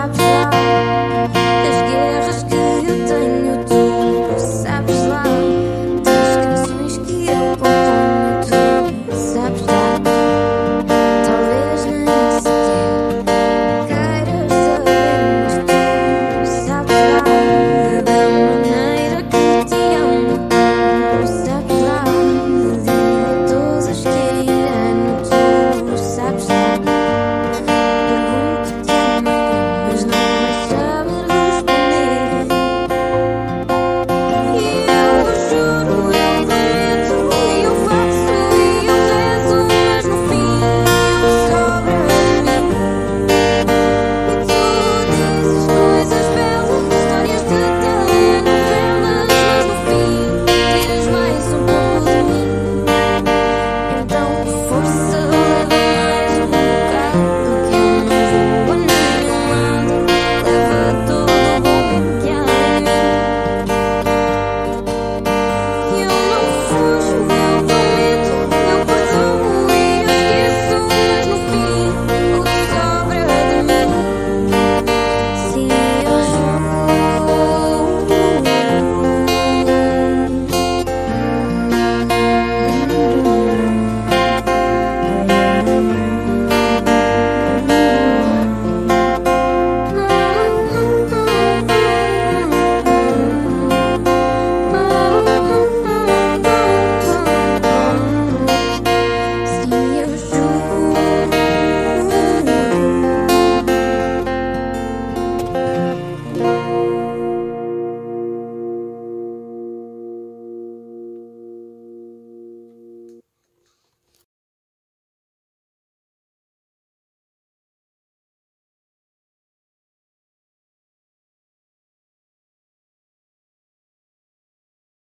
palavra.